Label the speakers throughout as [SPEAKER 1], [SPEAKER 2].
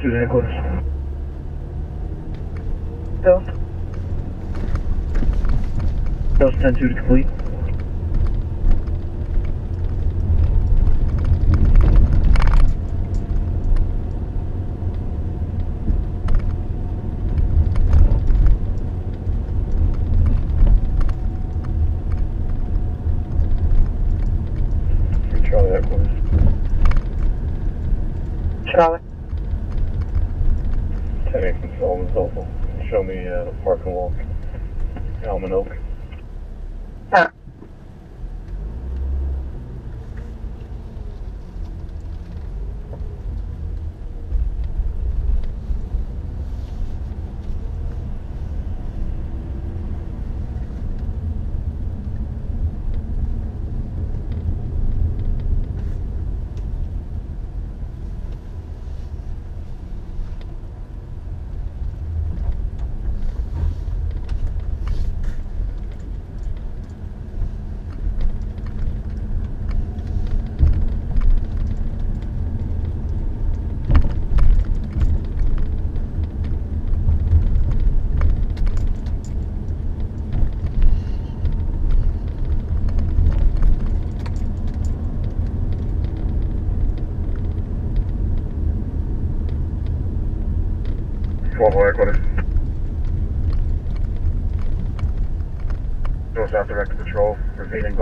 [SPEAKER 1] 302 to headquarters.
[SPEAKER 2] Hills.
[SPEAKER 1] Hills 10-2 to complete.
[SPEAKER 3] Charlie headquarters.
[SPEAKER 2] Charlie.
[SPEAKER 3] 10 8 from Solomon's Opal. Show me uh, the park and walk. Elm
[SPEAKER 2] and
[SPEAKER 3] Oak. One headquarters. North South Director Patrol, Ravine and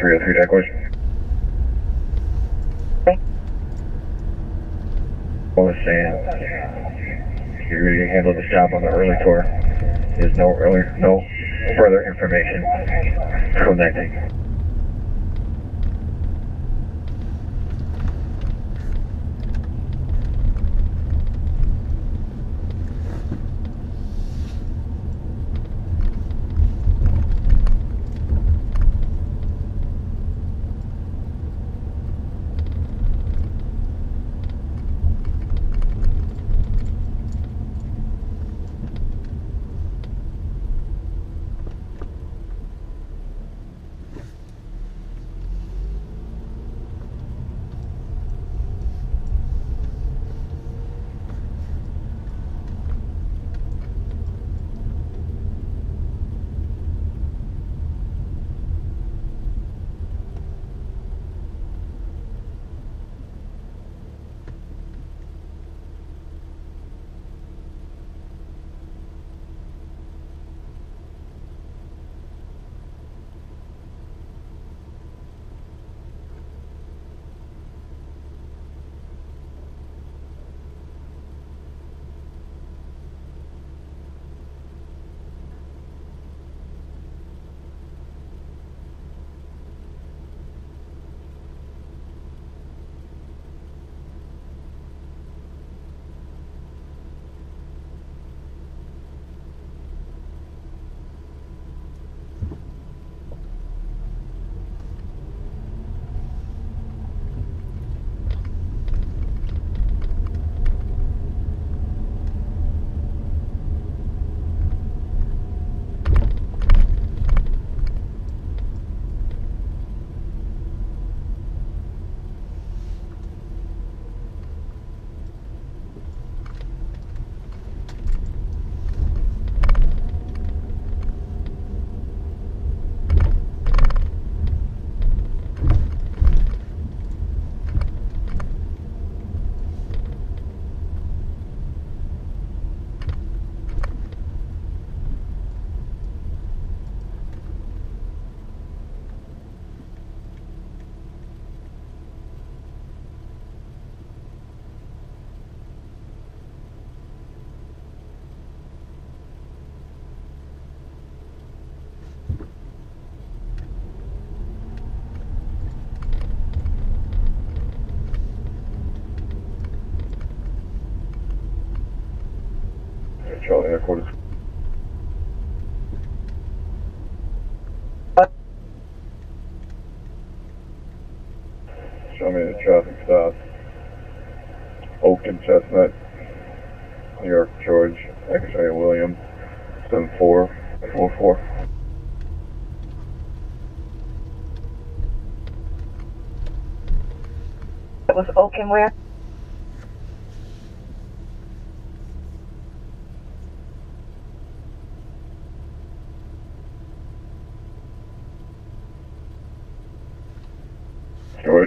[SPEAKER 3] Three oh three headquarters.
[SPEAKER 2] Okay.
[SPEAKER 3] What was saying? going to handle the job on the early tour. There's no earlier, no further information from that day. Charlie.
[SPEAKER 4] Show me the traffic stop. Oak and Chestnut, New York, George, X-ray William, 7444.
[SPEAKER 2] It was Oak and where?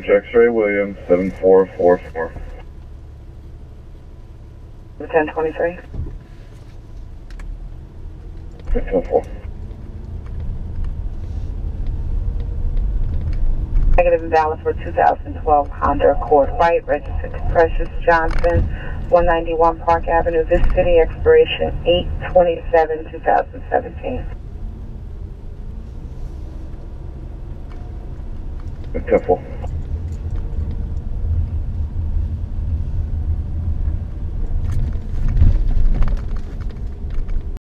[SPEAKER 4] George X-ray William, 7444.
[SPEAKER 2] The 1023.
[SPEAKER 4] 104.
[SPEAKER 2] Negative and valid for 2012 Honda Accord White, registered to Precious Johnson, 191 Park Avenue, this city, expiration 827 2017.
[SPEAKER 4] 104.